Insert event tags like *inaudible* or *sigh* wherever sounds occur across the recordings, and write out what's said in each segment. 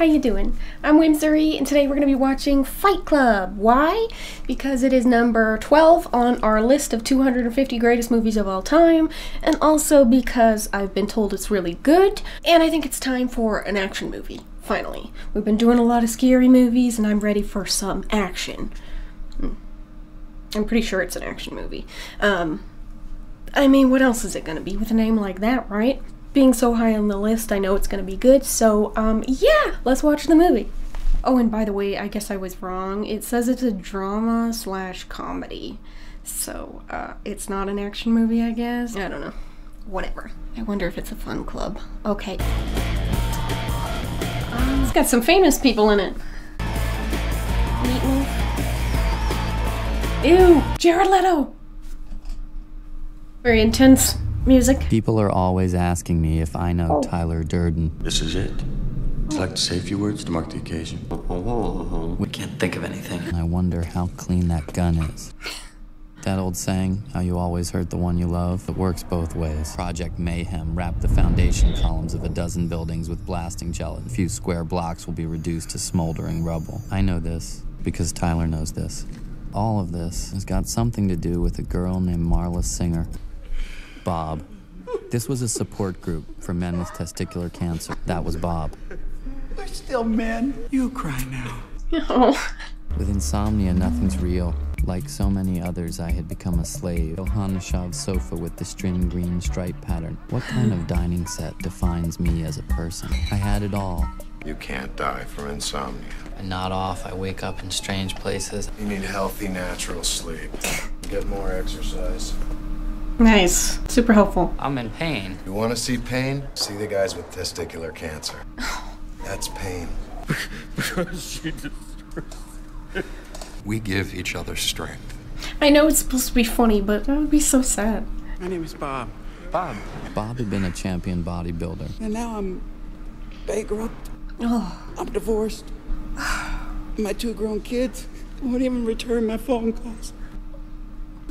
how you doing? I'm Whimsory, and today we're going to be watching Fight Club. Why? Because it is number 12 on our list of 250 greatest movies of all time, and also because I've been told it's really good, and I think it's time for an action movie, finally. We've been doing a lot of scary movies, and I'm ready for some action. Hmm. I'm pretty sure it's an action movie. Um, I mean, what else is it going to be with a name like that, right? Being so high on the list, I know it's to be good. So, um, yeah, let's watch the movie. Oh, and by the way, I guess I was wrong. It says it's a drama slash comedy. So, uh, it's not an action movie, I guess. I don't know. Whatever. I wonder if it's a fun club. Okay. Um, it's got some famous people in it. Meet me. Ew! Jared Leto! Very intense music. People are always asking me if I know oh. Tyler Durden. This is it. I'd like to say a few words to mark the occasion. We can't think of anything. I wonder how clean that gun is. That old saying, how you always hurt the one you love, it works both ways. Project Mayhem wrapped the foundation columns of a dozen buildings with blasting gel, and a few square blocks will be reduced to smoldering rubble. I know this because Tyler knows this. All of this has got something to do with a girl named Marla Singer. Bob. This was a support group for men with testicular cancer. That was Bob. We're still men. You cry now. Oh. With insomnia, nothing's real. Like so many others, I had become a slave. Ilhanashov's sofa with the string green stripe pattern. What kind of dining set defines me as a person? I had it all. You can't die from insomnia. I nod off, I wake up in strange places. You need healthy, natural sleep. *laughs* Get more exercise. Nice. Super helpful. I'm in pain. You want to see pain? See the guys with testicular cancer. That's pain. *laughs* *laughs* we give each other strength. I know it's supposed to be funny, but that would be so sad. My name is Bob, Bob. Bob had been a champion bodybuilder. and now I'm bankrupt. Oh, I'm divorced. *sighs* My two grown kids won't even return my phone calls.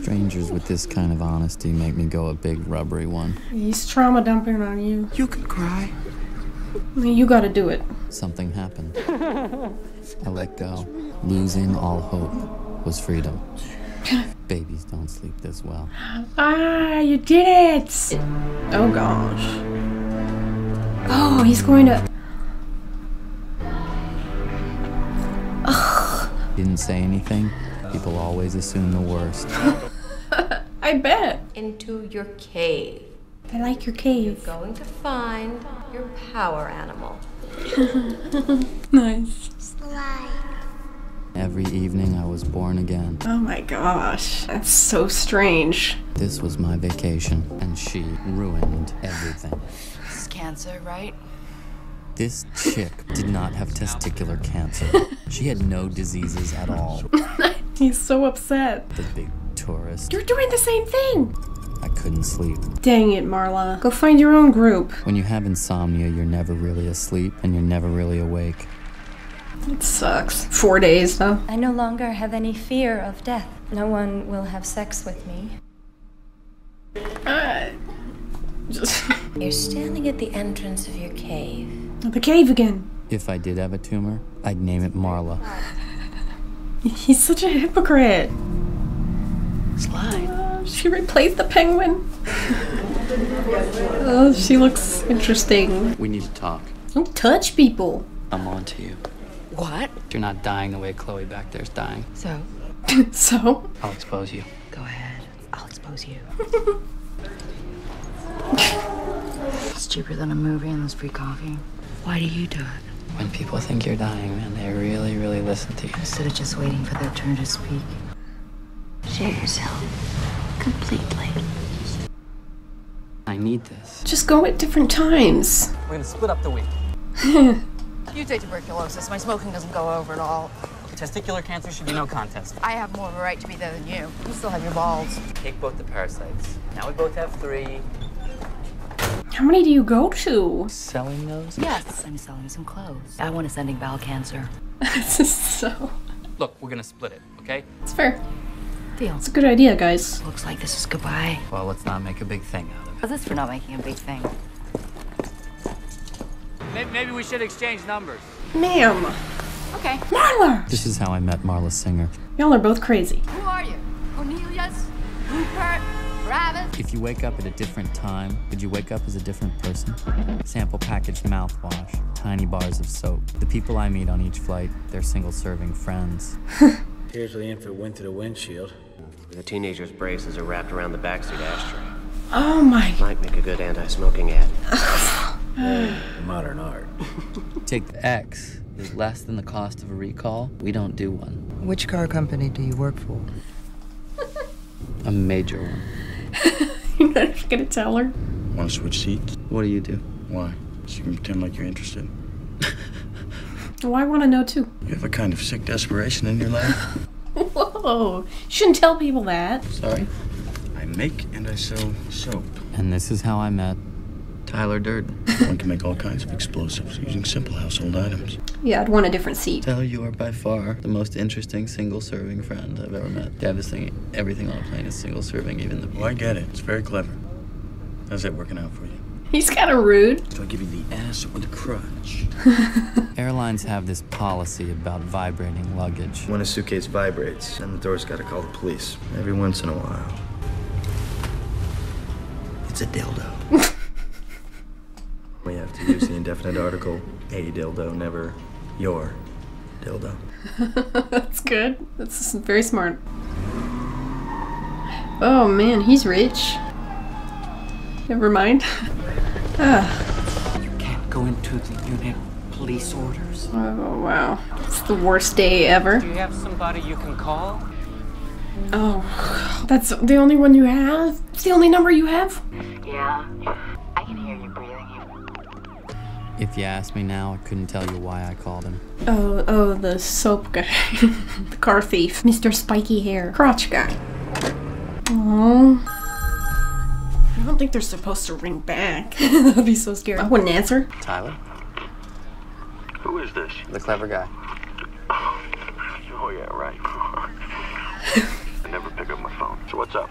Strangers with this kind of honesty make me go a big rubbery one. he's trauma dumping on you. You can cry. You gotta do it. Something happened. I let go. Losing all hope was freedom. Babies don't sleep this well. Ah, you did it! Oh gosh. Oh, he's going to. Didn't say anything. People always assume the worst. *laughs* I bet. into your cave. I like your cave. You're going to find your power animal. *laughs* Nice. Every evening I was born again. Oh my gosh. That's so strange. This was my vacation, and she ruined everything. This is cancer, right? This chick did not have testicular cancer. *laughs* She had no diseases at all. He's so upset. The big tourist. You're doing the same thing. I couldn't sleep. Dang it, Marla. Go find your own group. When you have insomnia, you're never really asleep and you're never really awake. It sucks. Four days, though. I no longer have any fear of death. No one will have sex with me. Uh, just *laughs* You're standing at the entrance of your cave. the cave again. If I did have a tumor, I'd name it Marla. *laughs* *laughs* He's such a hypocrite. Slide. Uh, she replaced the penguin. *laughs* oh, she looks interesting. We need to talk. Don't touch people. I'm on to you. What? You're not dying the way Chloe back there's dying. So, *laughs* So, I'll expose you. go ahead. I'll expose you. it's cheaper than a movie and this free coffee. Why do you do it? When people think you're dying, man, they really, really listen to you. Instead of just waiting for their turn to speak. Share yourself completely. I need this. just go at different times. We're gonna split up the week. *laughs* You take tuberculosis. My smoking doesn't go over at all. Testicular cancer should be no contest. I have more of a right to be there than you. You still have your balls. Take both the parasites. Now we both have three. How many do you go to? Selling those? Yes, I'm selling some clothes. I want to sending bowel cancer. *laughs* this is so. Look, we're gonna split it, okay? It's fair. Deal. It's a good idea, guys. Looks like this is goodbye. Well, let's not make a big thing out of it. How's this for not making a big thing? maybe, maybe we should exchange numbers. Ma'am. Okay. Marla! This is how I met Marla Singer. Y'all are both crazy. Who are you? Cornelius? Rupert? Travis? If you wake up at a different time, would you wake up as a different person? Sample packaged mouthwash, tiny bars of soap. The people I meet on each flight, they're single serving friends. *laughs* Here's where the infant went through the windshield. The teenager's braces are wrapped around the backseat ashtray. Oh my. Might make a good anti-smoking ad. *sighs* Modern art. *laughs* Take the X is less than the cost of a recall. We don't do one. Which car company do you work for? A major one. *laughs* You're not even gonna tell her? Want to switch seats? What do you do? Why? So you can pretend like you're interested. *laughs* Well, I want to know too. You have a kind of sick desperation in your life. *laughs* Whoa. Shouldn't tell people that. Sorry? I make and I sell soap. And this is how I met Tyler Durden. One can make all kinds of explosives using simple household items. Yeah, I'd want a different seat. Tyler, you are by far the most interesting single serving friend I've ever met. Yeah, this thing, everything on a plane is single serving, even the. Well, I get it. It's very clever. How's that working out for you? He's kind of rude. Do I give you the ass or the crutch? *laughs* Airlines have this policy about vibrating luggage. When a suitcase vibrates, then the door's gotta call the police. Every once in a while. It's a dildo. We have to use the indefinite article a dildo, never your dildo. *laughs* That's good. That's very smart. Oh man, he's rich. Never mind. *laughs* ah. You can't go into the unit. Police orders. Oh wow. It's the worst day ever. Do you have somebody you can call? Oh, that's the only one you have? It's the only number you have? Yeah, I can hear you breathing. If you ask me now, I couldn't tell you why I called him. Oh, oh, the soap guy. *laughs* the car thief. Mr. Spiky Hair. Crotch guy. Oh. I don't think they're supposed to ring back. *laughs* *laughs* That'd be so scary. I wouldn't answer. Tyler? Who is this? The clever guy. Oh, yeah, right. I never pick up my phone. So what's up?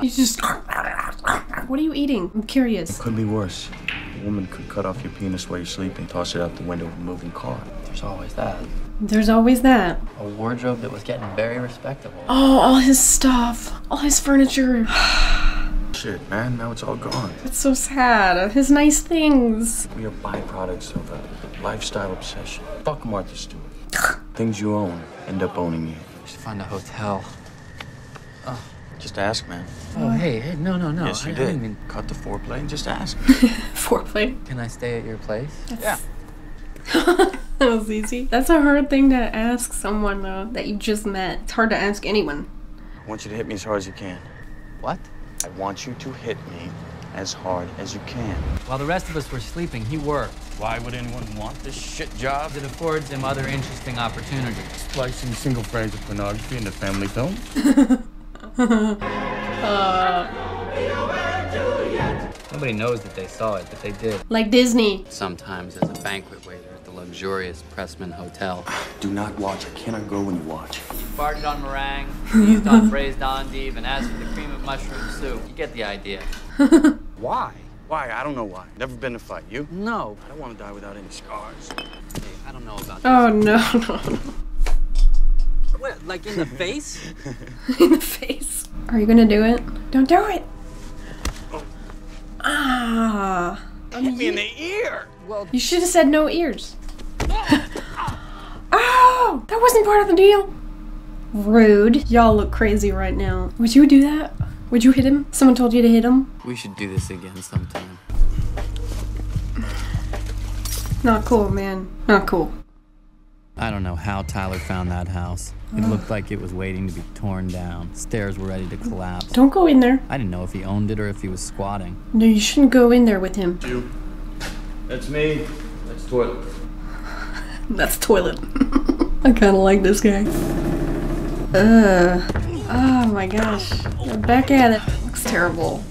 You just. What are you eating? I'm curious. It Could be worse. A woman could cut off your penis while you're sleeping, toss it out the window of a moving car. There's always that. There's always that. A wardrobe that was getting very respectable. Oh, all his stuff. All his furniture. *sighs* Shit, man, now it's all gone. It's so sad. His nice things. We are byproducts of a lifestyle obsession. Fuck Martha Stewart. *sighs* Things you own end up owning you. We should find a hotel. Just ask, man. Oh, hey, hey, no, no, no. yes, you I- I did. didn't mean- Cut the foreplay and just ask. *laughs* Foreplay. Can I stay at your place? yeah. *laughs* That was easy. That's a hard thing to ask someone, though, that you just met. It's hard to ask anyone. I want you to hit me as hard as you can. What? I want you to hit me as hard as you can. While the rest of us were sleeping, he worked. Why would anyone want this shit job? It affords him other interesting opportunities. Splicing single frames of pornography into family *laughs* film? *laughs* Uh, Nobody knows that they saw it, but they did. Like Disney. Sometimes as a banquet waiter at the luxurious Pressman Hotel. Do not watch. I cannot go when you watch. Farted on meringue, sneezed on *laughs* braised endive, and asked for the cream of mushroom soup. You get the idea. *laughs* Why? Why? I don't know why. Never been to fight. You? No. I don't want to die without any scars. Hey, I don't know about Oh, no, no, no. What, like in the *laughs* face? *laughs* In the face. Are you gonna do it? Don't do it. Ah. Hit me in the ear! Well, You should have said no ears. *laughs* oh, that wasn't part of the deal. Rude. Y'all look crazy right now. Would you do that? Would you hit him? Someone told you to hit him? We should do this again sometime. Not cool, man. Not cool. I don't know how Tyler found that house. It looked like it was waiting to be torn down. Stairs were ready to collapse. Don't go in there. I didn't know if he owned it or if he was squatting. No, you shouldn't go in there with him. You. That's me. That's toilet. *laughs* That's toilet. *laughs* I kind of like this guy. Ugh. Oh my gosh. You're back at it. Looks terrible.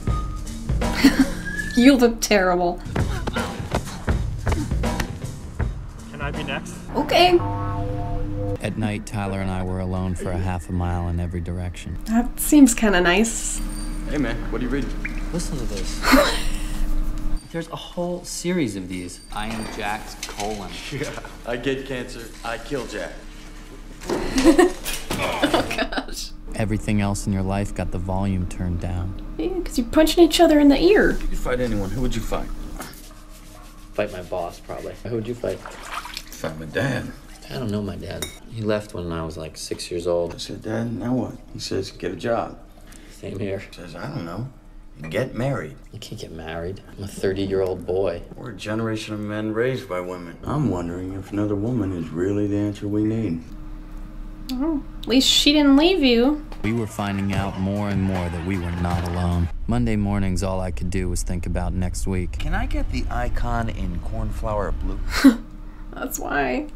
*laughs* you look terrible. Can I be next? Okay. At night, Tyler and I were alone for a half a mile in every direction. That seems kind of nice. Hey, man. What are you reading? Listen to this. *laughs* There's a whole series of these. I am Jack's colon. Yeah. I get cancer. I kill Jack. *laughs* oh gosh. Everything else in your life got the volume turned down. Yeah, because you're punching each other in the ear. If you fight anyone, who would you fight? Fight my boss, probably. Who would you fight? Fight my dad. I don't know my dad. He left when I was like six years old. I said, Dad, now what? He says, get a job. Same here. Says, I don't know. Get married. You can't get married. I'm a 30 year old boy. We're a generation of men raised by women. I'm wondering if another woman is really the answer we need. Oh, at least she didn't leave you. We were finding out more and more that we were not alone. Monday mornings, all I could do was think about next week. Can I get the icon in cornflower blue? *laughs* That's why.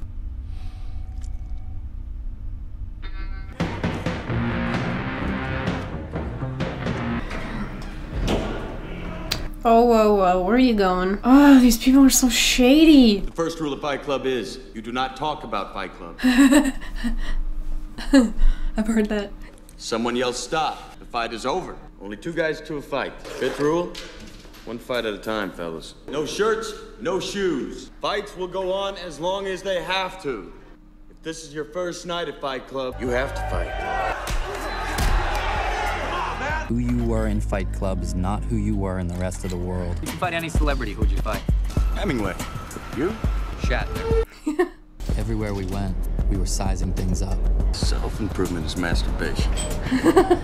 Oh, whoa, whoa, where are you going? Oh, these people are so shady. The first rule of Fight Club is you do not talk about Fight Club. *laughs* I've heard that. Someone yells stop. The fight is over. Only two guys to a fight. Fifth rule? One fight at a time, fellas. No shirts, no shoes. Fights will go on as long as they have to. If this is your first night at Fight Club, you have to fight. Who you were in Fight Club is not who you were in the rest of the world. If you fight any celebrity, who'd you fight? Hemingway. You? Shatner. *laughs* Everywhere we went, we were sizing things up. Self improvement is masturbation. *laughs*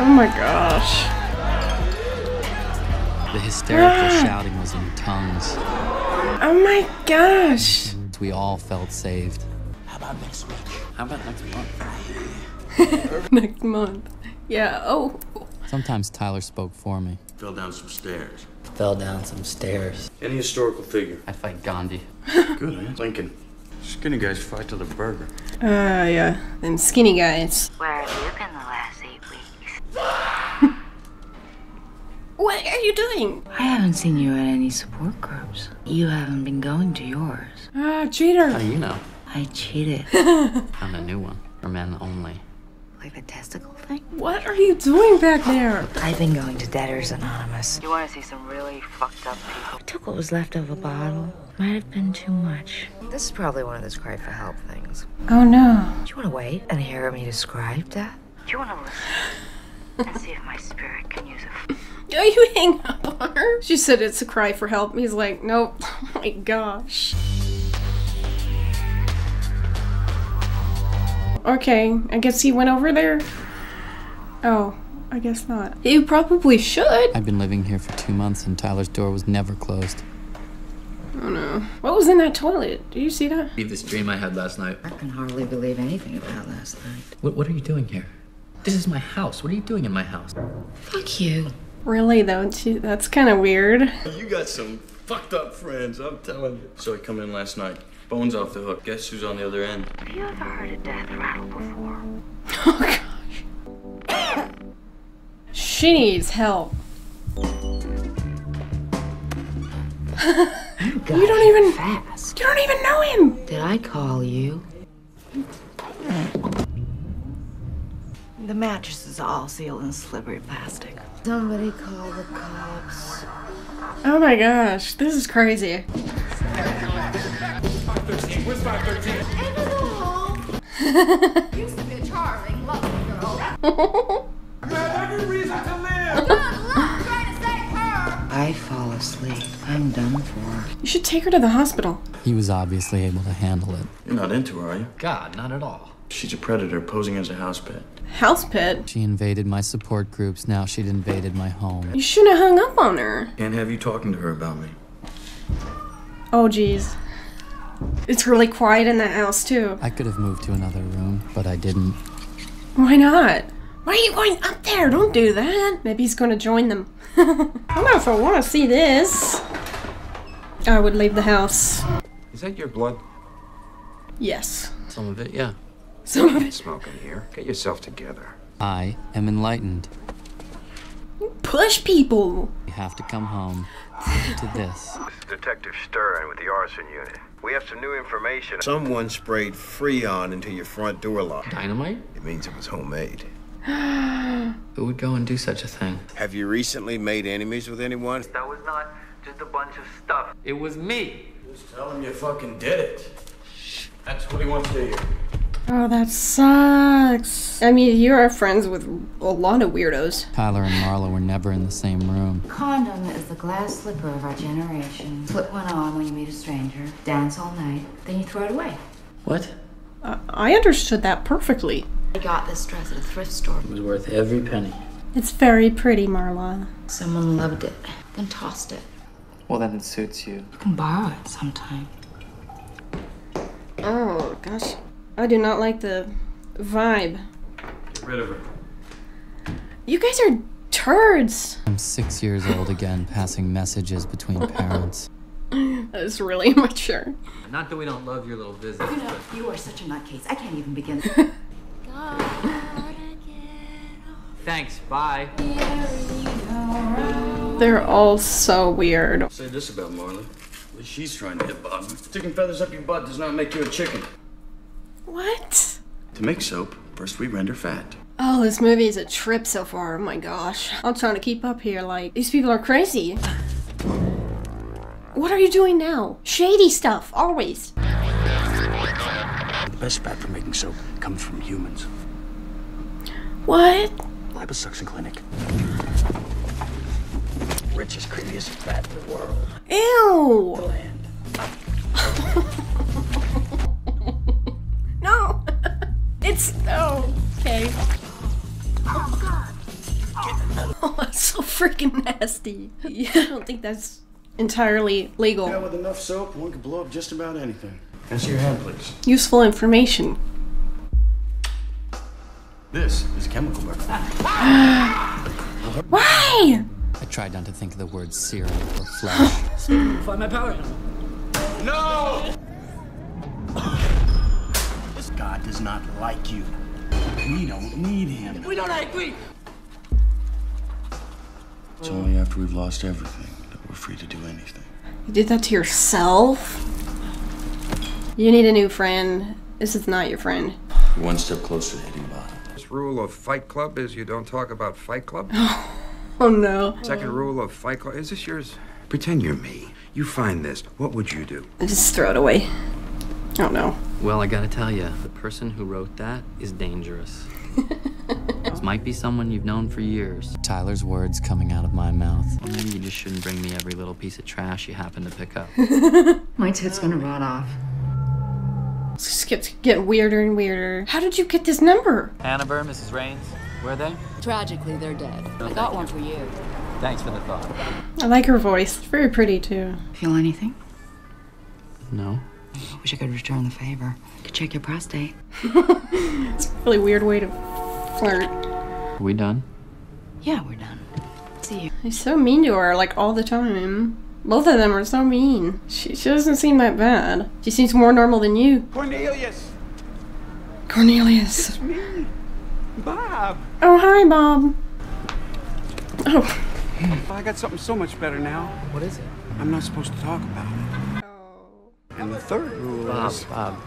Oh my gosh. The hysterical Ah. *gasps* shouting was in tongues. Oh my gosh. We all felt saved. How about next week? How about next month? *laughs* Next month. Yeah, oh. Sometimes Tyler spoke for me. Fell down some stairs. Fell down some stairs. Any historical figure. I fight Gandhi. *laughs* Good, man. Lincoln. Skinny guys fight to the burger. Uh, yeah. Them skinny guys. Where have you been the last eight weeks? *laughs* What are you doing? I haven't seen you at any support groups. You haven't been going to yours. Ah, cheater. How do you know? I cheated. I'm a new one. For men only. Like the testicle thing? What are you doing back there? I've been going to Debtors Anonymous. You want to see some really fucked up people? I took what was left of a bottle. Might have been too much. This is probably one of those cry for help things. Oh no. Do you want to wait and hear me describe that? Do you want to listen and see if my spirit can use a *laughs* Oh, you hang up on her? She said it's a cry for help. He's like, nope. *laughs* Oh my gosh. Okay, I guess he went over there. Oh, I guess not. You probably should. I've been living here for two months and Tyler's door was never closed. Oh no. What was in that toilet? Did you see that? Leave this dream I had last night. I can hardly believe anything about last night. What, what are you doing here? This is my house. What are you doing in my house? Fuck you. Really though, that's kind of weird. You got some fucked up friends, I'm telling you. So I come in last night. Bones off the hook. Guess who's on the other end? Have you ever heard a death rattle before? *laughs* Oh gosh. She needs help. you *laughs* don't even. Fast. You don't even know him. Did I call you? The mattress is all sealed in slippery plastic. Somebody call the cops. Oh my gosh, this is crazy. Where's 513? *laughs* Used to be a charming, lovely girl. You have every reason to live. Good luck trying to save her. I fall asleep. I'm done for. You should take her to the hospital. He was obviously able to handle it. You're not into her, are you? God, not at all. She's a predator posing as a house pet. House pet. She invaded my support groups. Now she'd invaded my home. You shouldn't have hung up on her. Can't have you talking to her about me. Oh jeez. It's really quiet in that house too. I could have moved to another room, but I didn't. Why not? Why are you going up there? Don't do that. Maybe he's going to join them. *laughs* I don't know if I want to see this. I would leave the house. Is that your blood? Yes. Some of it, yeah. Some of it. Smoking here. Get yourself together. I am enlightened. Push people. You have to come home to this. This is Detective Stern with the arson unit. We have some new information. Someone sprayed Freon into your front door lock. Dynamite? It means it was homemade. *gasps* Who would go and do such a thing? Have you recently made enemies with anyone? That was not just a bunch of stuff. It was me. Just tell him you fucking did it. That's what he wants to hear. Oh, that sucks. I mean, you are friends with a lot of weirdos. Tyler and Marla were never in the same room. Condom is the glass slipper of our generation. Put one on when you meet a stranger, dance all night, then you throw it away. What? Uh, I understood that perfectly. I got this dress at a thrift store. It was worth every penny. It's very pretty, Marla. Someone loved it, then tossed it. Well, then it suits you. You can borrow it sometime. Oh, gosh. I do not like the vibe. Get rid of her. You guys are turds. I'm six years old again, passing messages between *laughs* parents. That is really *laughs* immature. Not that we don't love your little visits, You know, but you are such a nutcase. I can't even begin. *laughs* thanks. Bye. They're all so weird. Say this about Marla. At least she's trying to hit bottom. Sticking feathers up your butt does not make you a chicken. What? To make soap, first we render fat. Oh, this movie is a trip so far. Oh my gosh. I'm trying to keep up here. Like, these people are crazy. What are you doing now? Shady stuff, always. The best fat for making soap comes from humans. What? Liposuction clinic. Richest, creamiest fat in the world. Ew! no! *laughs* It's. Oh, okay. Oh, that's so freaking nasty. Yeah, I don't think that's entirely legal. Yeah, with enough soap, one could blow up just about anything. Answer your hand, please. Useful information. This is chemical burn. *gasps* Why? I tried not to think of the word serum or flesh. *gasps* Find my power No! Does not like you. We don't need him. We don't agree. It's only after we've lost everything that we're free to do anything. You did that to yourself? You need a new friend. This is not your friend. We're one step closer to hitting bottom. This rule of Fight Club is you don't talk about Fight Club. *laughs* Oh no. Second rule of Fight Club is this yours? Pretend you're me. You find this. What would you do? I Just throw it away. Oh no. Well, I gotta tell you, the person who wrote that is dangerous. *laughs* this might be someone you've known for years. Tyler's words coming out of my mouth. Or maybe you just shouldn't bring me every little piece of trash you happen to pick up. *laughs* My tit's gonna rot off. This just keeps getting weirder and weirder. How did you get this number? Hannibal, Mrs. Raines, where are they? Tragically, they're dead. I got one for you. Thanks for the thought. I like her voice. It's very pretty too. Feel anything? No? I wish I could return the favor. Could check your prostate. *laughs* It's a really weird way to flirt. Are we done? Yeah, we're done. See you. He's so mean to her, like all the time. Both of them are so mean. She, she doesn't seem that bad. She seems more normal than you. Cornelius! Cornelius. It's me! Bob! Oh, hi, Bob. Oh. I got something so much better now. What is it? I'm not supposed to talk about it. And the third rule Bob, is... Bob.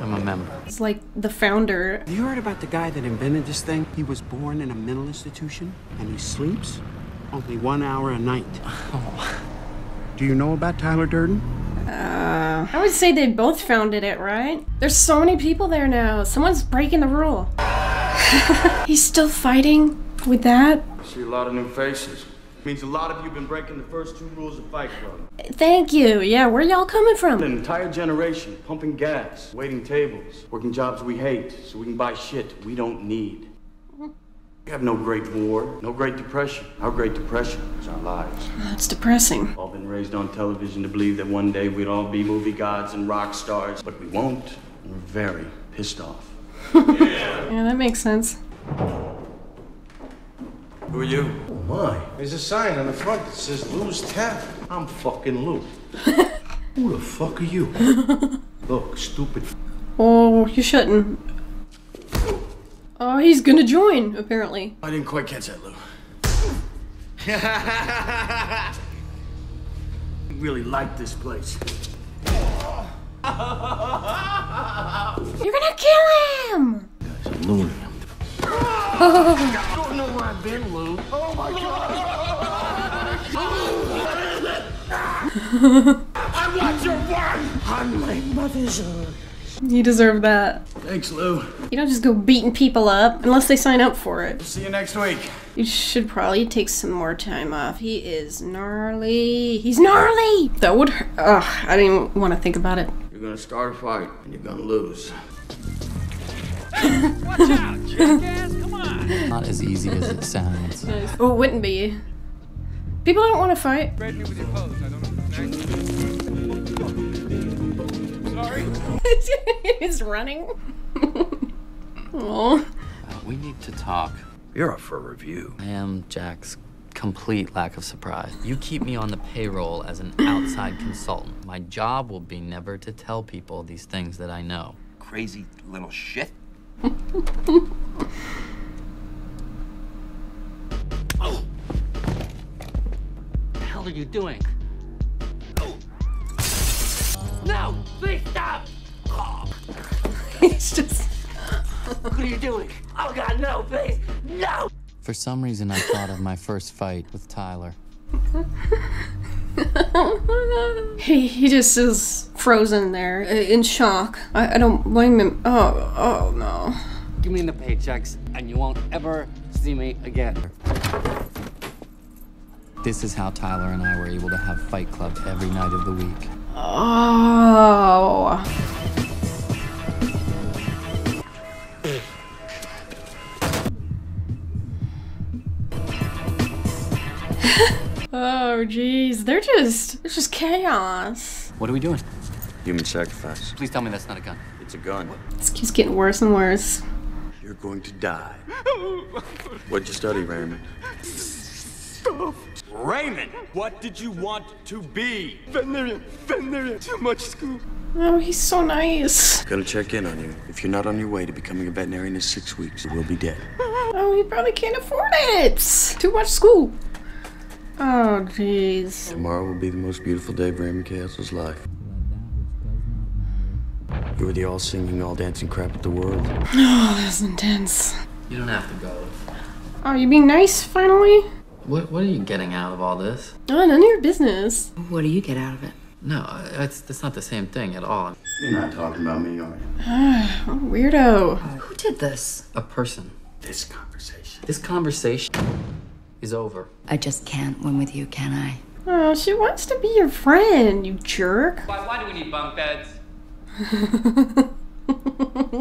I'm a member. It's like the founder. You heard about the guy that invented this thing? He was born in a mental institution, and he sleeps only one hour a night. Oh. *laughs* Do you know about Tyler Durden? Uh, I would say they both founded it, right? There's so many people there now. Someone's breaking the rule. *laughs* He's still fighting with that? I see a lot of new faces. Means a lot of you have been breaking the first two rules of Fight Club. Thank you. Yeah, where y'all coming from? An entire generation pumping gas, waiting tables, working jobs we hate so we can buy shit we don't need. We have no Great War, no Great Depression. Our Great Depression is our lives. That's depressing. All been raised on television to believe that one day we'd all be movie gods and rock stars, but we won't. We're very pissed off. Yeah, *laughs* yeah, that makes sense. Who are you? Oh my. There's a sign on the front that says Lou's Tavern. I'm fucking Lou. *laughs* Who the fuck are you? *laughs* Look, stupid. Oh, you shouldn't. Oh, he's gonna join, apparently. I didn't quite catch that, Lou. *laughs* really like this place. You're gonna kill him! Guy's a loony. I don't know where I've been, Lou. Oh my god! I want your wife! I'm my mother's You deserve that. Thanks, Lou. You don't just go beating people up unless they sign up for it. See you next week. You should probably take some more time off. He is gnarly. He's gnarly! That would hurt. Ugh, I didn't even want to think about it. You're gonna start a fight, and you're gonna lose. Not as easy as it sounds. Oh, it wouldn't be. People don't want to fight. Sorry. *laughs* He's running. Oh. Uh, we need to talk. You're up for review. I am Jack's complete lack of surprise. You keep me on the payroll as an outside consultant. My job will be never to tell people these things that I know. Crazy little shit. What the hell are you doing? No! Please stop! *laughs* He's just. What are you doing? Oh god, no, please! No! For some reason, I thought of my first fight with Tyler. *laughs* *laughs* he, he just is frozen there uh, in shock. I, I don't blame him. Oh, oh no. Give me the paychecks, and you won't ever see me again. This is how Tyler and I were able to have Fight Club every night of the week. Oh. Oh, jeez. They're just, they're just chaos. What are we doing? Human sacrifice. Please tell me that's not a gun. It's a gun. This keeps getting worse and worse. You're going to die. What'd you study, Raymond? Raymond! What did you want to be? Veterinarian, veterinarian, too much school. Oh, he's so nice. Gonna check in on you. If you're not on your way to becoming a veterinarian in six weeks, you will be dead. Oh, he probably can't afford it. Too much school. Oh, jeez. Tomorrow will be the most beautiful day of Raymond K. Hessel's life. You were the all singing, all dancing crap of the world. *sighs* Oh, that's intense. You don't have to go. Oh, you being nice finally? What, what are you getting out of all this? Oh, none of your business. What do you get out of it? No, it's, it's not the same thing at all. You're not talking about me, are you? *sighs* weirdo. Who did this? A person. This conversation. This conversation is over. I just can't win with you, can I? Oh, she wants to be your friend, you jerk. Why, why do we need bunk beds? *laughs*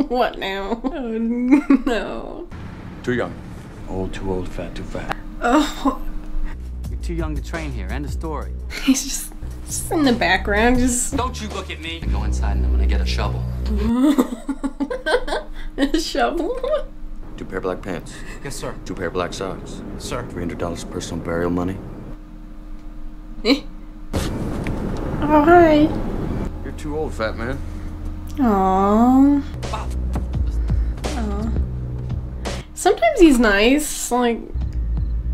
what now? Oh, no. *laughs* Too young. Old, too old, fat, too fat. Oh, You're too young to train here. End of story. *laughs* he's just, just in the background, just Don't you look at me. I go inside and I'm gonna get a shovel. a shovel. Two pair of black pants. Yes, sir. Two pair of black socks. Sir. Three hundred dollars personal burial money. Eh. Oh, hi. You're too old, fat man. Aww. Aw. Sometimes he's nice, like,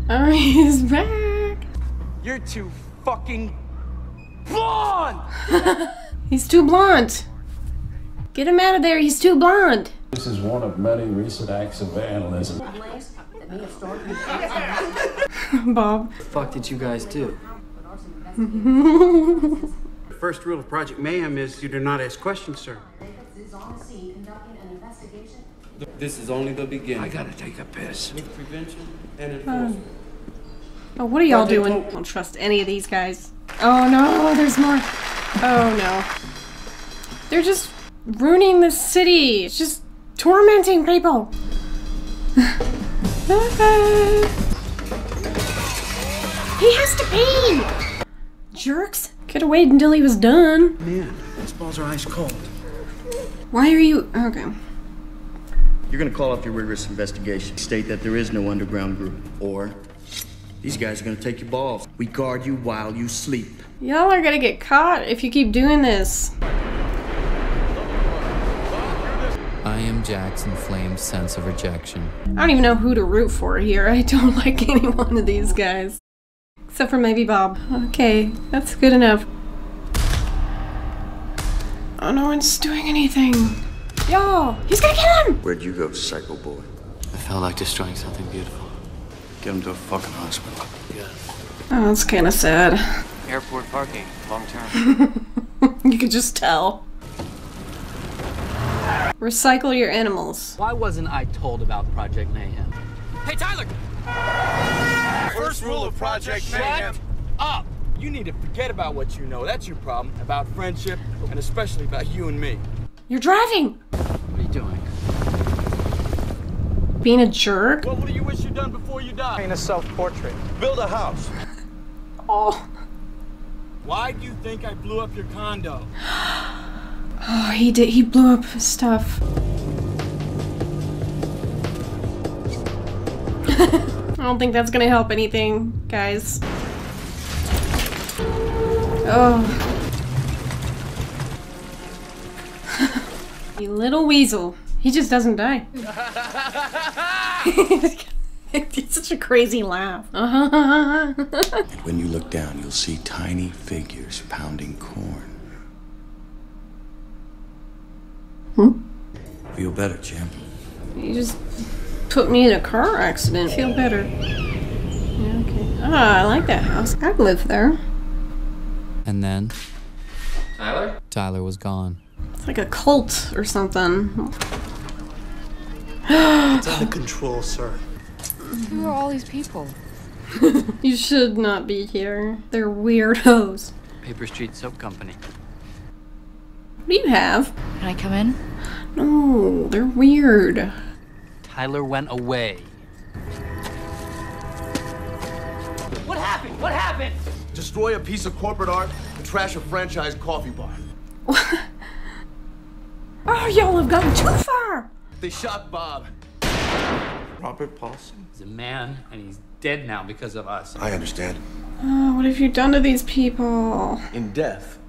oh, *laughs* he's back. You're too fucking blonde! *laughs* He's too blonde. Get him out of there, he's too blonde. This is one of many recent acts of vandalism. *laughs* Bob. The fuck did you guys do? The *laughs* first rule of Project Mayhem is you do not ask questions, sir. This is only the beginning. I gotta take a piss. With prevention and enforcement. oh, what are y'all Project doing? Hope. Don't trust any of these guys. Oh no, there's more. Oh no. They're just ruining the city. It's just tormenting people. he has to pee! Jerks. Could have waited until he was done. Man, these balls are ice cold. Why are you. Okay. You're gonna call off your rigorous investigation. State that there is no underground group. Or these guys are gonna take your balls. We guard you while you sleep. Y'all are gonna get caught if you keep doing this. I am Jack's inflamed sense of rejection. I don't even know who to root for here. I don't *laughs* like any one of these guys. Except for maybe Bob. Okay, that's good enough. Oh, no one's doing anything. Yo, he's gonna kill him! Where'd you go, psycho boy? I felt like destroying something beautiful. Get him to a fucking hospital. Yeah. Oh, that's kind of sad. Airport parking, long term. *laughs* you could just tell. Recycle your animals. Why wasn't I told about Project Mayhem? Hey, Tyler! First rule of Project Shut up! You need to forget about what you know. That's your problem. About friendship, and especially about you and me. You're driving! What are you doing? Being a jerk? What do you wish you'd done before you died? Paint a self-portrait. Build a house. Oh. Why do you think I blew up your condo? *gasps* *gasps* *gasps* Oh, he did. He blew up his stuff. *laughs* I don't think that's gonna help anything, guys. Oh. *laughs* you little weasel. He just doesn't die. *laughs* it's such a crazy laugh. Uh-huh. When you look down, you'll see tiny figures pounding corn. Hmm? Feel better, champ. You just put me in a car accident. Feel better. Yeah, okay. Ah, I like that house. I'd live there. And then Tyler? Tyler was gone. It's like a cult or something. It's under control, sir. Who are all these people? *laughs* you should not be here. They're weirdos. Paper Street Soap Company. What do you have? Can I come in? No, they're weird. Tyler went away. What happened? What happened? Destroy a piece of corporate art and trash a franchise coffee bar. *laughs* Oh, y'all have gone too far. They shot Bob. Robert Paulson. He's a man, and he's dead now because of us. I understand. Oh, what have you done to these people? In death,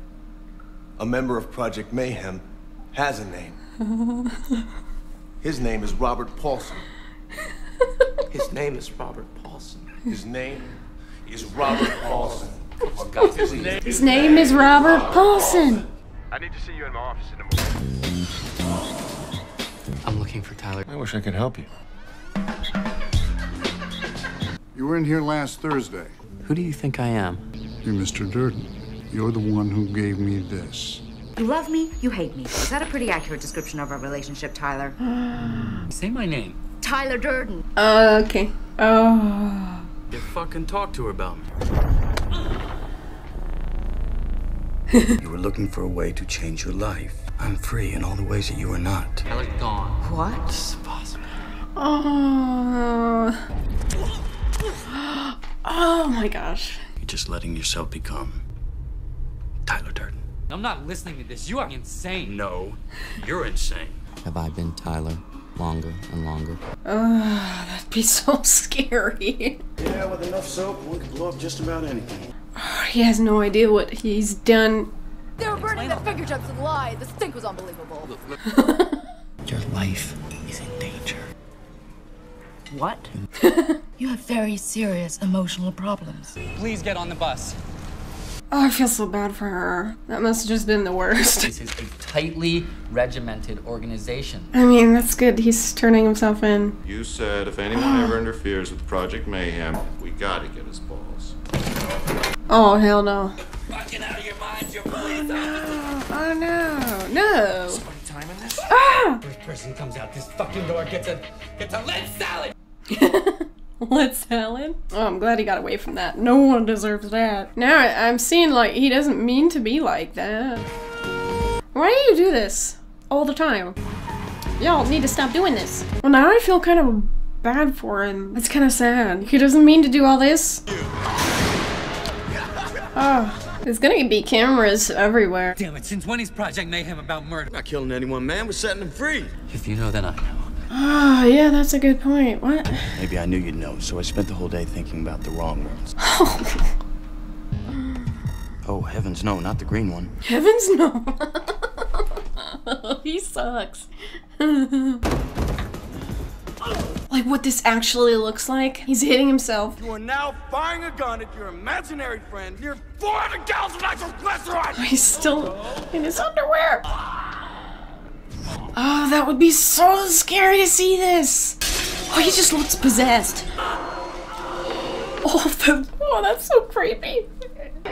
a member of Project Mayhem has a name. *laughs* His name is Robert Paulson. His name is Robert Paulson. His name is Robert Paulson. Oh, His name is Robert Paulson. I need to see you in my office in the morning. I'm looking for Tyler. I wish I could help you. You were in here last Thursday. Who do you think I am? You're Mr. Durden. You're the one who gave me this. You love me, you hate me. Is that a pretty accurate description of our relationship, Tyler? *gasps* Say my name. Tyler Durden. Uh, okay. Oh. You fucking talk to her about me. You were looking for a way to change your life. I'm free in all the ways that you are not. Tyler's gone. What? It's impossible. Oh. *gasps* Oh my gosh. You're just letting yourself become Tyler Durden. I'm not listening to this. You are insane. No, you're insane. Have I been Tyler longer and longer? Oh, that'd be so *laughs* scary. Yeah, with enough soap, we could blow up just about anything. He has no idea what he's done. They were burning the finger tips and lye. The stink was unbelievable. *laughs* Your life is in danger. What? *laughs* you have very serious emotional problems. Please get on the bus. Oh, I feel so bad for her. That must have just been the worst. This is a tightly regimented organization. I mean, that's good. He's turning himself in. You said if anyone ever interferes with Project Mayhem, we gotta get his balls. Oh, hell no. Fucking out of your mind, you're *gasps* Oh no, no. Somebody timing this? Ah! First person comes out this fucking door gets a gets a lead salad. *laughs* *laughs* Let's Helen. Oh, I'm glad he got away from that. No one deserves that. Now I- I'm seeing like he doesn't mean to be like that. Why do you do this all the time? Y'all need to stop doing this. Well, now I feel kind of bad for him. It's kind of sad. He doesn't mean to do all this. Oh, there's gonna be cameras everywhere. Damn it! Since when is Project Mayhem about murder? Not killing anyone, man. We're setting them free. If you know, then I know. Oh, yeah, that's a good point. What? Maybe I knew you'd know, so I spent the whole day thinking about the wrong ones. *laughs* Oh. oh, heavens, no, not the green one. Heavens no. *laughs* he sucks. *laughs* like what this actually looks like. He's hitting himself. You are now firing a gun at your imaginary friend near 400 gallons of nitroglycerin. He's still in his underwear. Oh, that would be so scary to see this. Oh, he just looks possessed. Oh, the, oh that's so creepy. *gasps*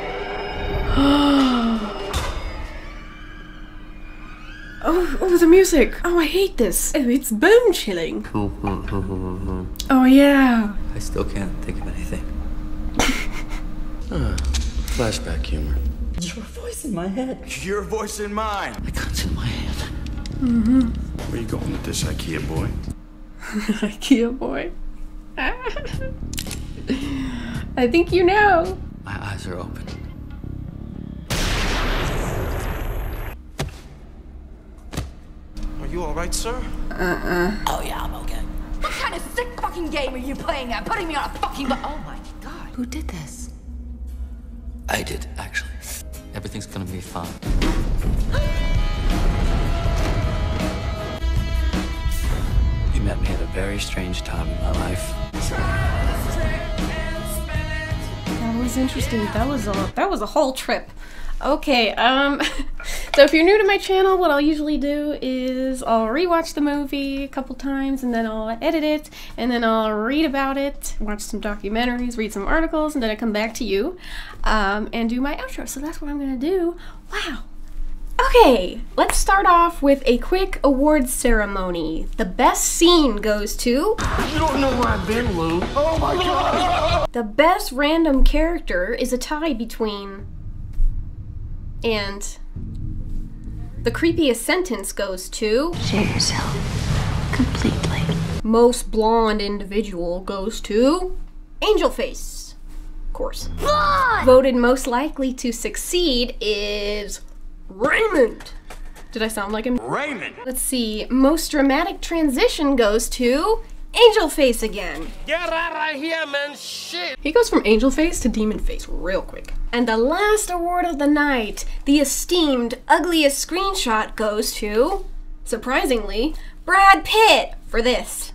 oh, oh, the music. Oh, I hate this. Oh, it's bone chilling. *laughs* Oh, yeah. I still can't think of anything. *laughs* Ah, flashback humor. Your voice in my head. Your voice in mine. My gun's in my hand. Mm-hmm. Where you going with this IKEA boy? *laughs* IKEA boy. *laughs* I think you know. My eyes are open. Are you alright, sir? Uh-uh. Oh yeah, I'm okay. What kind of sick fucking game are you playing at? Putting me on a fucking bu- Oh my god. Who did this? I did, actually. Everything's gonna be fine. *gasps* *gasps* *gasps* met me at a very strange time in my life. That was interesting. That was a that was a whole trip. Okay, um *laughs* so if you're new to my channel, what I'll usually do is I'll rewatch the movie a couple times and then I'll edit it and then I'll read about it, watch some documentaries, read some articles, and then I come back to you um, and do my outro. So that's what I'm gonna do. Wow. Okay, let's start off with a quick awards ceremony. The best scene goes to You don't know where I've been, Lou. Oh my god! The best random character is a tie between. And. The creepiest sentence goes to. Share yourself completely. Most blonde individual goes to. Angel Face. Of course. Blonde! Voted most likely to succeed is. Raymond. Did I sound like him? Raymond! Let's see. Most dramatic transition goes to. Angel Face again. Get out of here, man! Shit! He goes from angel face to demon face real quick. And the last award of the night, the esteemed ugliest screenshot goes to, surprisingly, Brad Pitt for this.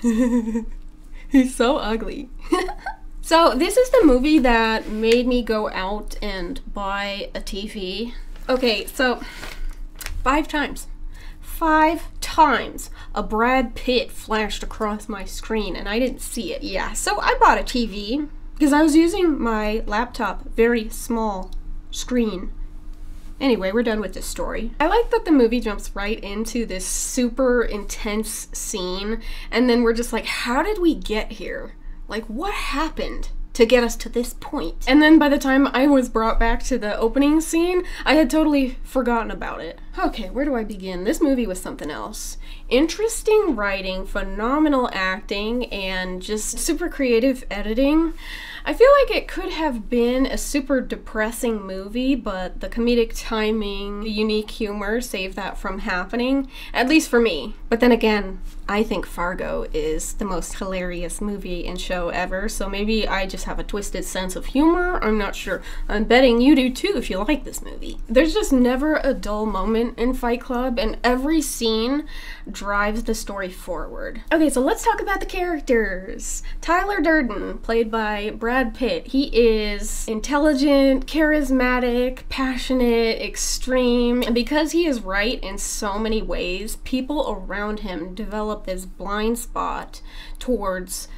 *laughs* He's so ugly. *laughs* so this is the movie that made me go out and buy a TV. Okay, so five times. Five times a Brad Pitt flashed across my screen and I didn't see it. Yeah, so I bought a TV because I was using my laptop, very small screen. Anyway, we're done with this story. I like that the movie jumps right into this super intense scene and then we're just like, how did we get here? Like, what happened? To get us to this point. And then by the time I was brought back to the opening scene, I had totally forgotten about it. Okay, where do I begin? This movie was something else. Interesting writing, phenomenal acting, and just super creative editing. I feel like it could have been a super depressing movie, but the comedic timing, the unique humor saved that from happening, at least for me. But then again, I think Fargo is the most hilarious movie and show ever, so maybe I just have a twisted sense of humor. I'm not sure. I'm betting you do too if you like this movie. There's just never a dull moment in Fight Club, and every scene drives the story forward. Okay, so let's talk about the characters. Tyler Durden, played by Brad Pitt. He is intelligent, charismatic, passionate, extreme, and because he is right in so many ways, people around him develop this blind spot towards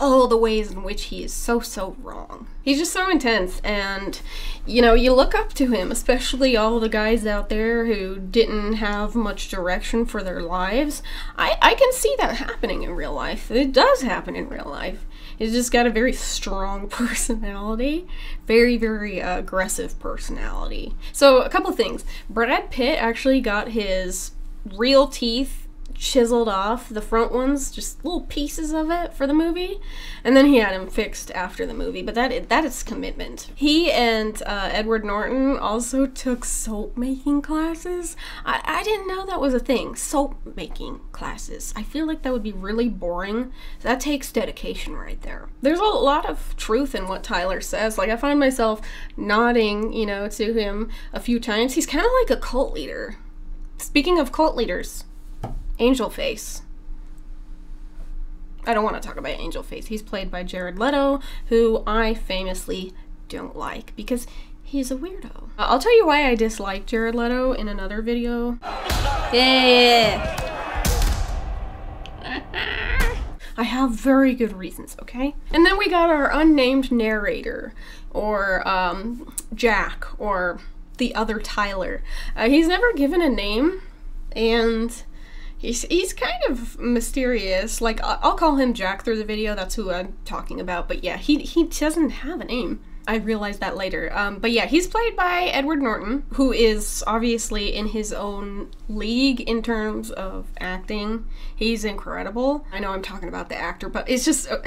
all the ways in which he is so, so wrong. He's just so intense, and you know, you look up to him, especially all the guys out there who didn't have much direction for their lives. I, I can see that happening in real life. It does happen in real life. He's just got a very strong *laughs* personality, very, very uh, aggressive personality. So, a couple of things. Brad Pitt actually got his real teeth chiseled off the front ones, just little pieces of it for the movie, and then he had them fixed after the movie. But that that is commitment. He and uh, Edward Norton also took soap making classes. I, I didn't know that was a thing. Soap making classes. I feel like that would be really boring. That takes dedication right there. There's a lot of truth in what Tyler says. Like I find myself nodding, you know, to him a few times. He's kind of like a cult leader. Speaking of cult leaders, Angel Face. I don't want to talk about Angel Face. He's played by Jared Leto, who I famously don't like because he's a weirdo. I'll tell you why I dislike Jared Leto in another video. Yeah. *laughs* I have very good reasons, okay? And then we got our unnamed narrator, or um, Jack, or the other Tyler. Uh, he's never given a name, and he's he's kind of mysterious. Like I'll call him Jack through the video. That's who I'm talking about. But yeah, he he doesn't have a name. I realized that later. Um, but yeah, he's played by Edward Norton, who is obviously in his own league in terms of acting. He's incredible. I know I'm talking about the actor, but it's just uh,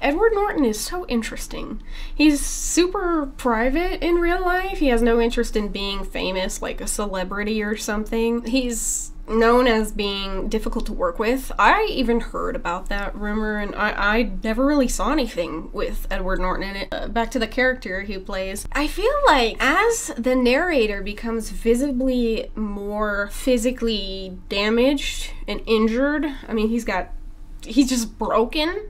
Edward Norton is so interesting. He's super private in real life. He has no interest in being famous, like a celebrity or something. He's known as being difficult to work with. I even heard about that rumor, and I, I never really saw anything with Edward Norton in it. Uh, back to the character he plays. I feel like as the narrator becomes visibly more physically damaged and injured, I mean, he's got, he's just broken.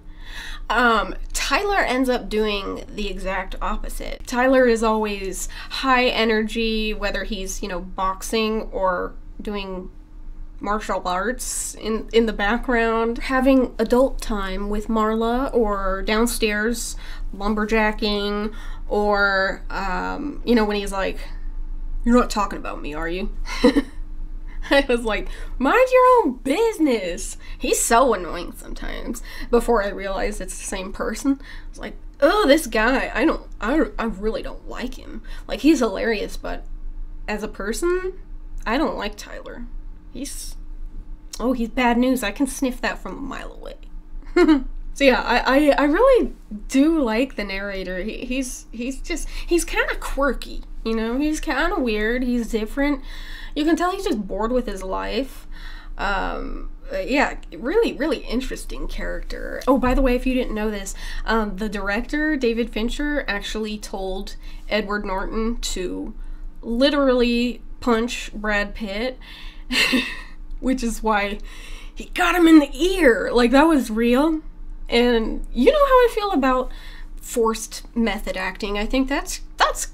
Um, Tyler ends up doing the exact opposite. Tyler is always high energy, whether he's, you know, boxing or doing martial arts in in the background, having adult time with Marla or downstairs lumberjacking or um, you know when he's like you're not talking about me, are you? *laughs* I was like, mind your own business. He's so annoying sometimes. Before I realized it's the same person, I was like, oh, this guy, I don't, I, I really don't like him. Like, he's hilarious, but as a person, I don't like Tyler. He's oh, he's bad news. I can sniff that from a mile away. *laughs* so yeah, I, I I really do like the narrator. He, he's he's just he's kind of quirky. You know, he's kind of weird. He's different. You can tell he's just bored with his life. Um, yeah, really, really interesting character. Oh, by the way, if you didn't know this, um, the director, David Fincher, actually told Edward Norton to literally punch Brad Pitt. *laughs* which is why he got him in the ear. Like that was real. And you know how I feel about forced method acting. I think that's that's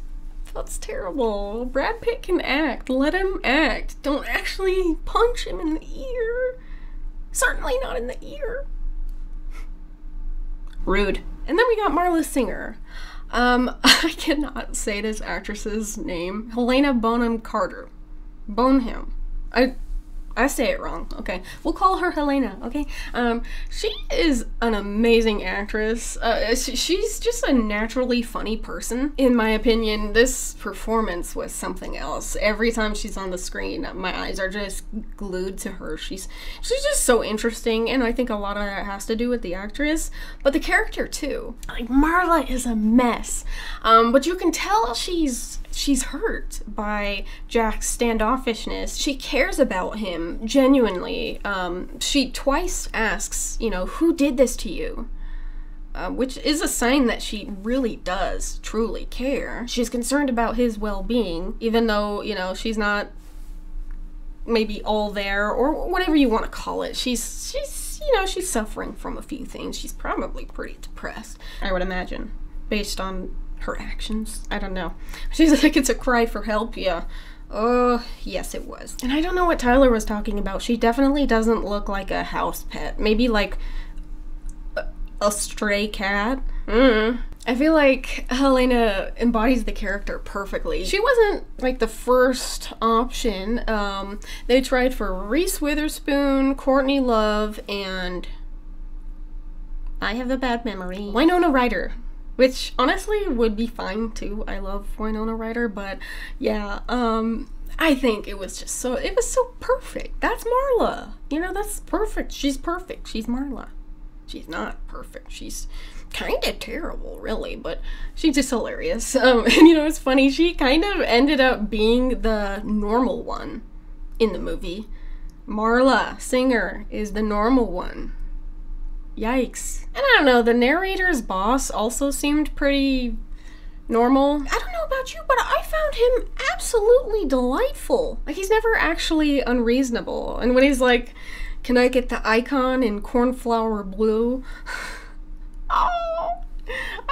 that's terrible. Brad Pitt can act. Let him act. Don't actually punch him in the ear. Certainly not in the ear. Rude. And then we got Marla Singer. Um, *laughs* I cannot say this actress's name. Helena Bonham Carter. Bonham. I I say it wrong. Okay, we'll call her Helena. Okay, um, she is an amazing actress. Uh, she's just a naturally funny person, in my opinion. This performance was something else. Every time she's on the screen, my eyes are just glued to her. She's she's just so interesting, and I think a lot of that has to do with the actress, but the character too. Like Marla is a mess, um, but you can tell she's she's hurt by Jack's standoffishness. She cares about him genuinely. Um, she twice asks, you know, who did this to you? Uh, which is a sign that she really does truly care. She's concerned about his well being, even though, you know, she's not maybe all there or whatever you want to call it. She's, she's, you know, she's suffering from a few things. She's probably pretty depressed, I would imagine, based on her actions. I don't know. She's like, it's a cry for help, yeah. Oh, yes, it was. And I don't know what Tyler was talking about. She definitely doesn't look like a house pet. Maybe like a, a stray cat. Mm. I feel like Helena embodies the character perfectly. She wasn't like the first option. Um, they tried for Reese Witherspoon, Courtney Love, and I have a bad memory. Winona Ryder which honestly would be fine too. I love Winona Ryder, but yeah, um, I think it was just so it was so perfect. That's Marla. You know, that's perfect. She's perfect. She's Marla. She's not perfect. She's kind of terrible, really, but she's just hilarious. *laughs* Um, and you know, it's funny. She kind of ended up being the normal one in the movie. Marla Singer is the normal one. Yikes. And I don't know, the narrator's boss also seemed pretty normal. I don't know about you, but I found him absolutely delightful. Like, he's never actually unreasonable. And when he's like, can I get the icon in cornflower blue? *laughs* oh,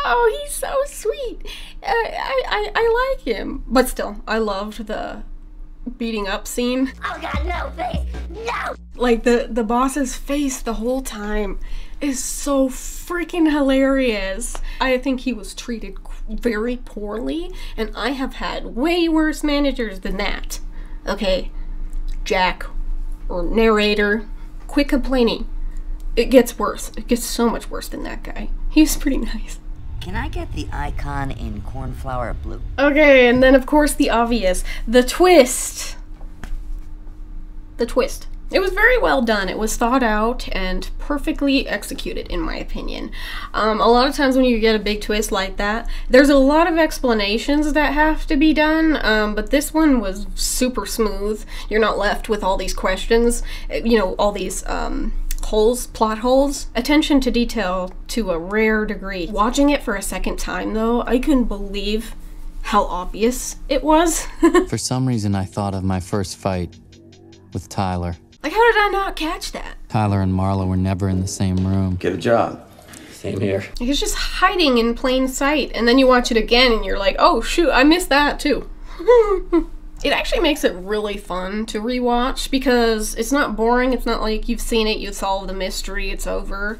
oh, he's so sweet. Uh, I, I, I like him. But still, I loved the beating up scene. Oh god, no face, no! Like the the boss's face the whole time is so freaking hilarious. I think he was treated very poorly, and I have had way worse managers than that. Okay, Jack or narrator, quit complaining. It gets worse. It gets so much worse than that guy. He's pretty nice. Can I get the icon in cornflower blue? Okay, and then of course the obvious the twist. The twist. It was very well done. It was thought out and perfectly executed, in my opinion. Um, a lot of times when you get a big twist like that, there's a lot of explanations that have to be done, um, but this one was super smooth. You're not left with all these questions, eh, you know, all these. Um, holes, plot holes, attention to detail to a rare degree. Watching it for a second time though, I couldn't believe how obvious it was. *laughs* For some reason, I thought of my first fight with Tyler. Like, how did I not catch that? Tyler and Marla were never in the same room. Get a job. Same here. Like, it's just hiding in plain sight, and then you watch it again and you're like, oh shoot, I missed that too. *laughs* it actually makes it really fun to rewatch because it's not boring. It's not like you've seen it, you solve the mystery, it's over.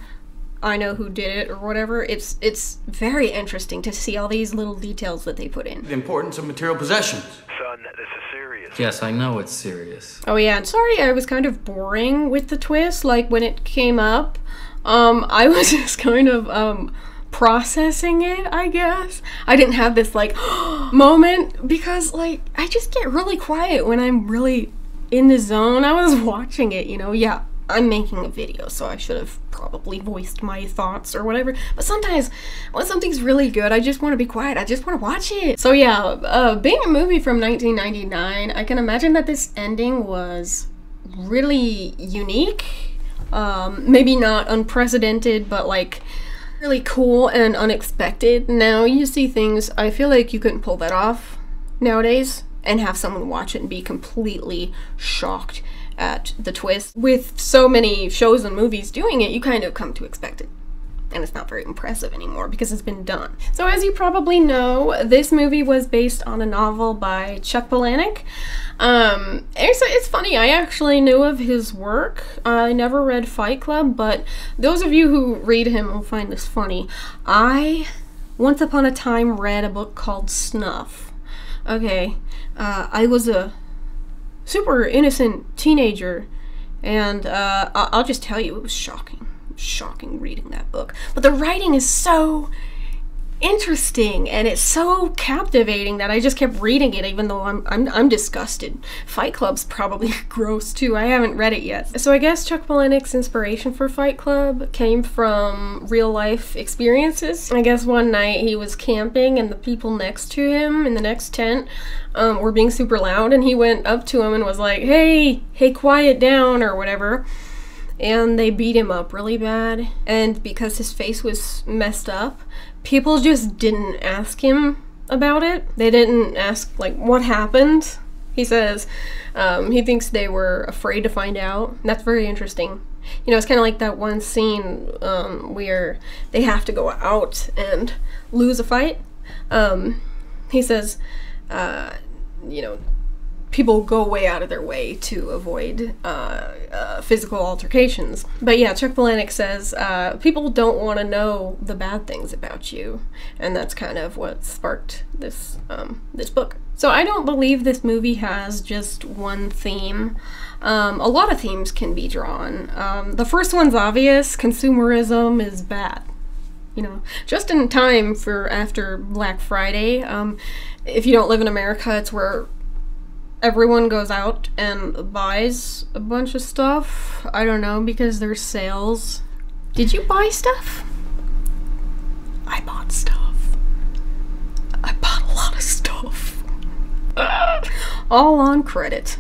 I know who did it or whatever. It's it's very interesting to see all these little details that they put in. The importance of material possessions. Son, this is serious. Yes, I know it's serious. Oh yeah, and sorry I was kind of boring with the twist. Like when it came up, um, *laughs* I was just kind of um processing it, I guess. I didn't have this like *gasps* moment because like I just get really quiet when I'm really in the zone. I was *laughs* watching it, you know. Yeah, I'm making a video, so I should have probably voiced my thoughts or whatever. But sometimes when something's really good, I just want to be quiet. I just want to watch it. So yeah, uh, being a movie from 1999, I can imagine that this ending was really unique. Um, maybe not unprecedented, but like really cool and unexpected. Now you see things, I feel like you couldn't pull that off nowadays and have someone watch it and be completely shocked at the twist. With so many shows and movies doing it, you kind of come to expect it. And it's not very impressive anymore because it's been done. So, as you probably know, this movie was based on a novel by Chuck Palahniuk. Um, it's, it's funny, I actually knew of his work. I never read Fight Club, but those of you who read him will find this funny. I, once upon a time, read a book called Snuff. Okay, uh, I was a super innocent teenager, and uh, I'll just tell you, it was shocking. Shocking reading that book. But the writing is so interesting and it's so captivating that I just kept reading it even though I'm I'm, I'm disgusted. Fight Club's probably *laughs* gross too. I haven't read it yet. So I guess Chuck Palahniuk's inspiration for Fight Club came from real life experiences. I guess one night he was camping and the people next to him in the next tent um, were being super loud and he went up to him and was like, "Hey, hey, quiet down" or whatever and they beat him up really bad. And because his face was messed up, people just didn't ask him about it. They didn't ask, like, what happened. He says um, he thinks they were afraid to find out. That's very interesting. You know, it's kind of like that one scene um, where they have to go out and lose a fight. Um, he says, uh, you know, people go way out of their way to avoid uh, uh, physical altercations. But yeah, Chuck Palahniuk says uh, people don't want to know the bad things about you, and that's kind of what sparked this um, this book. So I don't believe this movie has just one theme. Um, a lot of themes can be drawn. Um, the first one's obvious: consumerism is bad. You know, just in time for after Black Friday. Um, if you don't live in America, it's where everyone goes out and buys a bunch of stuff. I don't know, because there's sales. Did you buy stuff? I bought stuff. I bought a lot of stuff. *laughs* All on credit.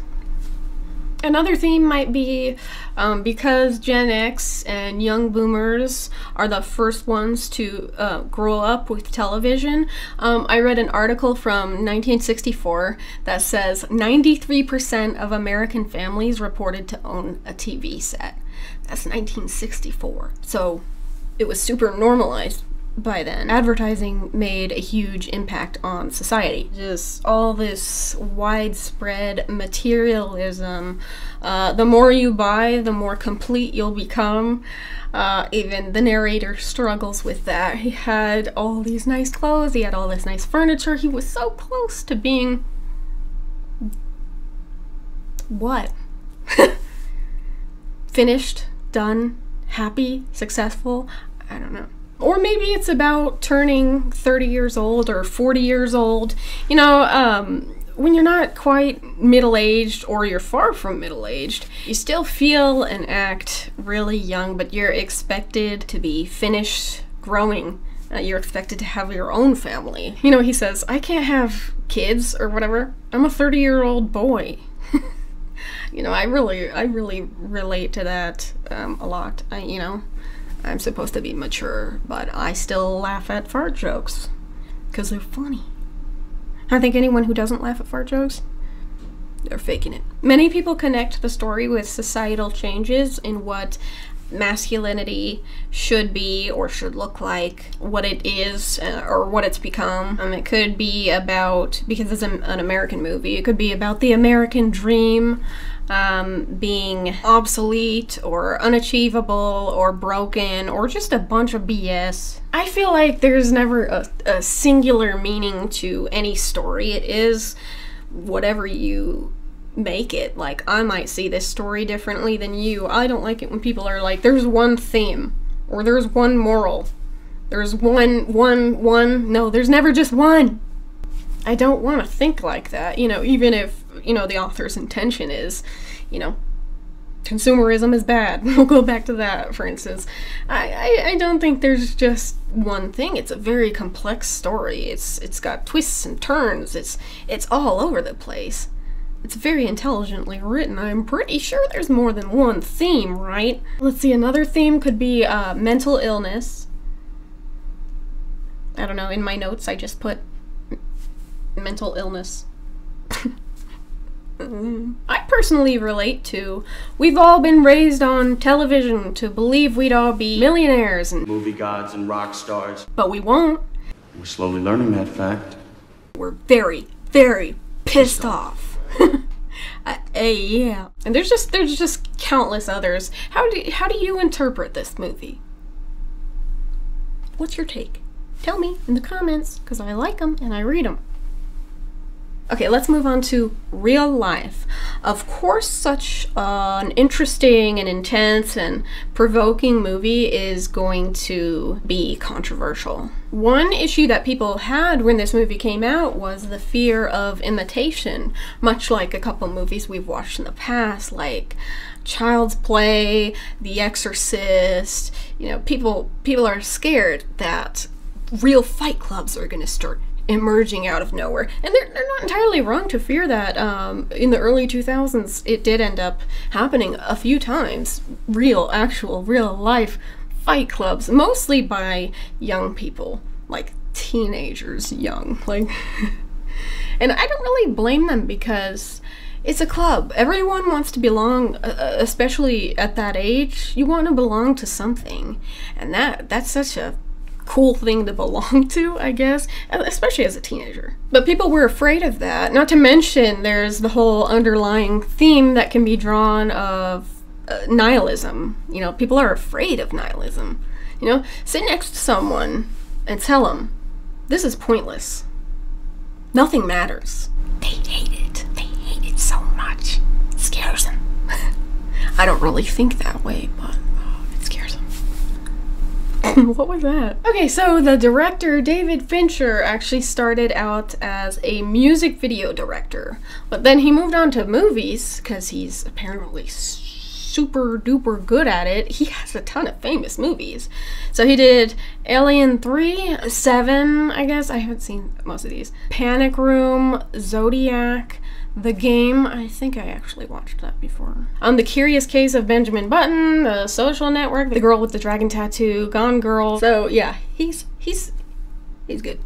Another theme might be um, because Gen X and young boomers are the first ones to uh, grow up with television. Um, I read an article from 1964 that says 93% of American families reported to own a TV set. That's 1964. So it was super normalized by then. Advertising made a huge impact on society. Just all this widespread materialism. Uh, the more you buy, the more complete you'll become. Uh, even the narrator struggles with that. He had all these nice clothes, he had all this nice furniture. He was so close to being. What? *laughs* Finished, done, happy, successful. I don't know. Or maybe it's about turning 30 years old or 40 years old. You know, um, when you're not quite middle aged or you're far from middle aged, you still feel and act really young, but you're expected to be finished growing. Uh, you're expected to have your own family. You know, he says, I can't have kids or whatever. I'm a 30 year old boy. *laughs* you know, I really, I really relate to that um, a lot. I, you know, I'm supposed to be mature, but I still laugh at fart jokes because they're funny. I think anyone who doesn't laugh at fart jokes, they're faking it. Many people connect the story with societal changes in what masculinity should be or should look like, what it is uh, or what it's become. Um, it could be about, because it's an, an American movie, it could be about the American dream um, being obsolete or unachievable or broken or just a bunch of BS. I feel like there's never a, a singular meaning to any story. It is whatever you make it. Like, I might see this story differently than you. I don't like it when people are like, there's one theme or there's one moral. There's one, one, one. No, there's never just one. I don't want to think like that, you know, even if, you know, the author's intention is, you know, consumerism is bad. *laughs* We'll go back to that, for instance. I, I, I, don't think there's just one thing. It's a very complex story. It's it's got twists and turns. It's it's all over the place. It's very intelligently written. I'm pretty sure there's more than one theme, right? Let's see, another theme could be uh, mental illness. I don't know, in my notes I just put mental illness. *laughs* I personally relate to we've all been raised on television to believe we'd all be millionaires and movie gods and rock stars. But we won't. We're slowly learning that fact. We're very, very pissed off. *laughs* yeah. And there's just there's just countless others. How do how do you interpret this movie? What's your take? Tell me in the comments because I like them and I read them. Okay, let's move on to real life. Of course, such an interesting and intense and provoking movie is going to be controversial. One issue that people had when this movie came out was the fear of imitation, much like a couple movies we've watched in the past, like Child's Play, The Exorcist. You know, people people are scared that real fight clubs are going to start emerging out of nowhere. And they're, they're not entirely wrong to fear that. Um, in the early 2000s, it did end up happening a few times. Real, actual, real life fight clubs, mostly by young people, like teenagers young. *laughs* Like, and I don't really blame them because it's a club. Everyone wants to belong, uh, uh especially at that age. You want to belong to something, and that that's such a cool thing to belong to, I guess, especially as a teenager. But people were afraid of that. Not to mention, there's the whole underlying theme that can be drawn of uh, nihilism. You know, people are afraid of nihilism. You know, sit next to someone and tell them, this is pointless. Nothing matters. They hate it. They hate it so much. It scares them. *laughs* I don't really think that way, but *laughs* what was that? Okay, so the director, David Fincher, actually started out as a music video director, but then he moved on to movies because he's apparently super duper good at it. He has a ton of famous movies. So he did Alien 3, 7, I guess. I haven't seen most of these. Panic Room, Zodiac, the Game, I think I actually watched that before. On The Curious Case of Benjamin Button, The Social Network, The Girl with the Dragon Tattoo, Gone Girl. So yeah, he's he's he's good.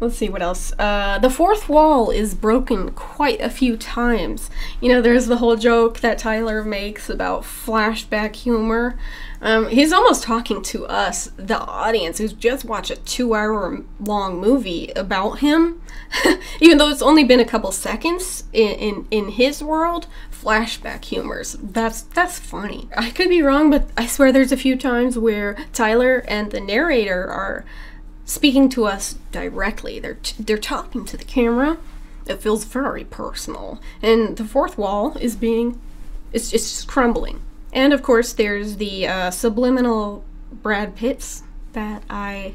let's see what else. Uh, the fourth wall is broken quite a few times. You know, there's the whole joke that Tyler makes about flashback humor. Um, he's almost talking to us, the audience, who's just watched a two hour long movie about him. *laughs* Even though it's only been a couple seconds in, in, in his world, flashback humors. That's that's funny. I could be wrong, but I swear there's a few times where Tyler and the narrator are speaking to us directly. They're they're talking to the camera. It feels very personal, and the fourth wall is being it's just crumbling. And of course, there's the uh, subliminal Brad Pitts that I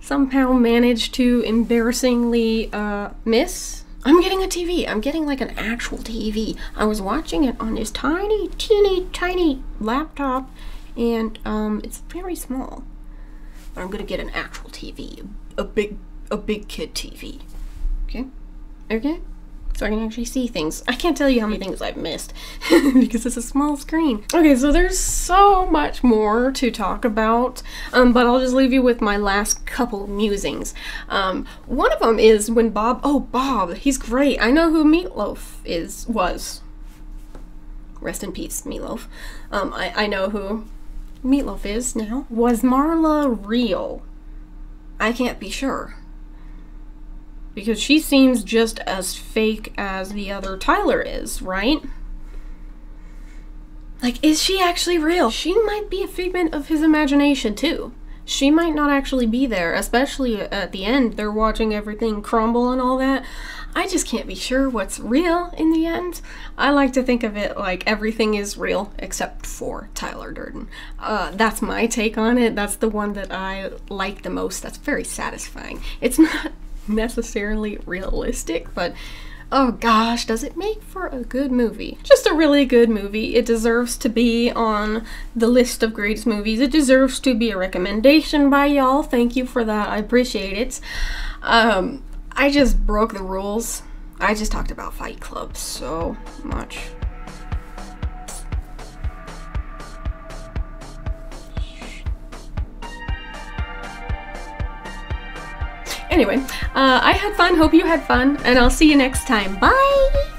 somehow managed to embarrassingly uh, miss. I'm getting a TV. I'm getting like an actual TV. I was watching it on this tiny, teeny, tiny laptop, and um, it's very small. But I'm gonna get an actual TV, a big, a big kid TV. Okay, okay. So I can actually see things. I can't tell you how many things I've missed *laughs* because it's a small screen. Okay, so there's so much more to talk about, um, but I'll just leave you with my last couple musings. Um, one of them is when Bob. Oh, Bob, he's great. I know who Meatloaf is. Was. Rest in peace, Meatloaf. Um, I I know who Meatloaf is now. Was Marla real? I can't be sure. Because she seems just as fake as the other Tyler is, right? Like, is she actually real? She might be a figment of his imagination, too. She might not actually be there, especially at the end. They're watching everything crumble and all that. I just can't be sure what's real in the end. I like to think of it like everything is real except for Tyler Durden. Uh, that's my take on it. That's the one that I like the most. That's very satisfying. It's not necessarily realistic, but oh gosh, does it make for a good movie? Just a really good movie. It deserves to be on the list of greatest movies. It deserves to be a recommendation by y'all. Thank you for that. I appreciate it. Um, I just broke the rules. I just talked about Fight Club so much. Anyway, uh, I had fun. Hope you had fun. And I'll see you next time. Bye!